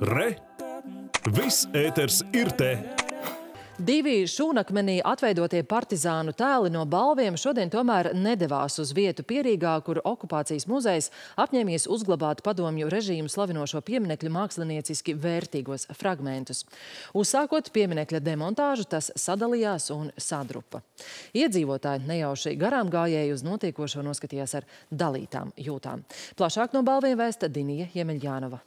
Re! Viss ēters ir te! Divi šūnakmenī atveidotie partizānu tēli no balviem šodien tomēr nedavās uz vietu Pierīgā, kur okupācijas muzejs apņēmies uzglabāt padomju režīmu slavinošo pieminekļu mākslinieciski vērtīgos fragmentus. Uzsākot pieminekļa demontāžu, tas sadalījās un sadrupa. Iedzīvotāji nejauši garām gājēji uz notiekošo noskatījās ar dalītām jūtām. Plašāk no balviem vēsta Dinija Jemeļjānova.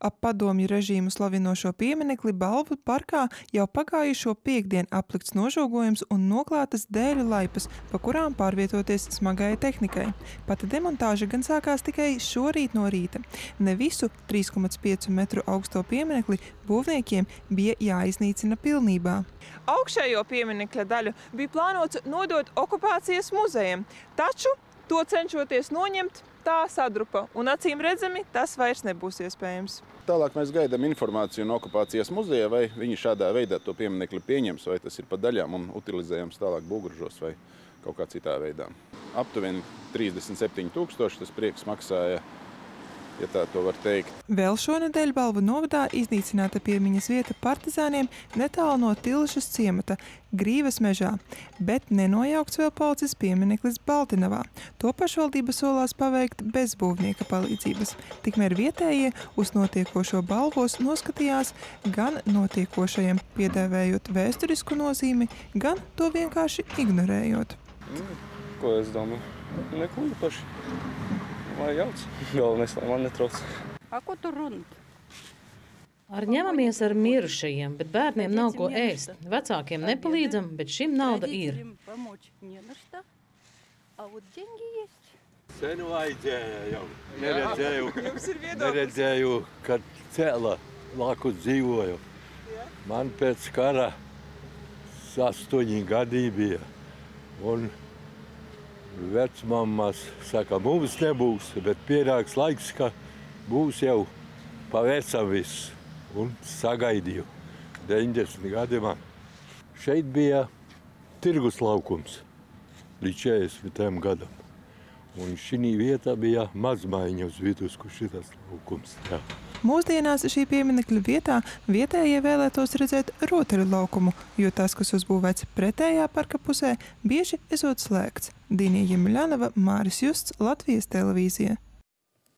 Ap padomju režīmu slavinošo pieminekli Balvu parkā jau pagājušo piekdienu aplikts nožogojums un noklātas dēļu laipas, pa kurām pārvietoties smagajai tehnikai. Pati demontāža gan sākās tikai šorīt no rīta. Ne visu 3,5 metru augsto pieminekli būvniekiem bija jāiznīcina pilnībā. Augšējo pieminekļa daļu bija plānots nodot okupācijas muzejam, taču to cenšoties noņemt tā sadrupa, un acīm redzami tas vairs nebūs iespējams. Tālāk mēs gaidām informāciju no okupācijas muzeja, vai viņi šādā veidā to pieminekli pieņems, vai tas ir pa daļām un utilizējams tālāk būgružos vai kaut kā citā veidā. Aptuveni 37 tūkstoši tas prieks maksāja ja tā to var teikt. Vēl šonadēļ Balvu novadā iznīcināta piemiņas vieta partizāniem netālu no Tilšas ciemata Grīvas mežā, bet nenojaukts vēl paucis piemineklis Baltinavā. To pašvaldība solās paveikt bez būvnieka palīdzības. Tikmēr vietējie uz notiekošo balvos noskatījās gan notiekošajiem piedēvējot vēsturisku nozīmi, gan to vienkārši ignorējot. Mm, ko es domāju? Neko īpaši lai jauc. Galvenais, lai man netrauc. A, ko tur runāt? Ar ņemamies ar mirušajiem, bet bērniem nav ko ēst. Vecākiem nepalīdzam, bet šim nauda ir. Sen vajadzēja jau. Neredzēju, neredzēju kad cēla lakus dzīvoju. Man pēc kara astoņi gadi bija. Un vecmāmas saka, mums nebūs, bet pienāks laiks, ka būs jau pavecam viss. Un sagaidīju 90 gadiem. Šeit bija tirgus laukums līdz 40 gadam. Un šī vieta bija mazmaiņa uz vidus, kur šis laukums. Jā. Mūsdienās šī pieminekļa vietā vietējie vēlētos redzēt rotaļu laukumu, jo tas, kas uzbūvēts pretējā parka pusē, bieži esot slēgts. Dīnija Jemeļanova, Māris Justs, Latvijas televīzija.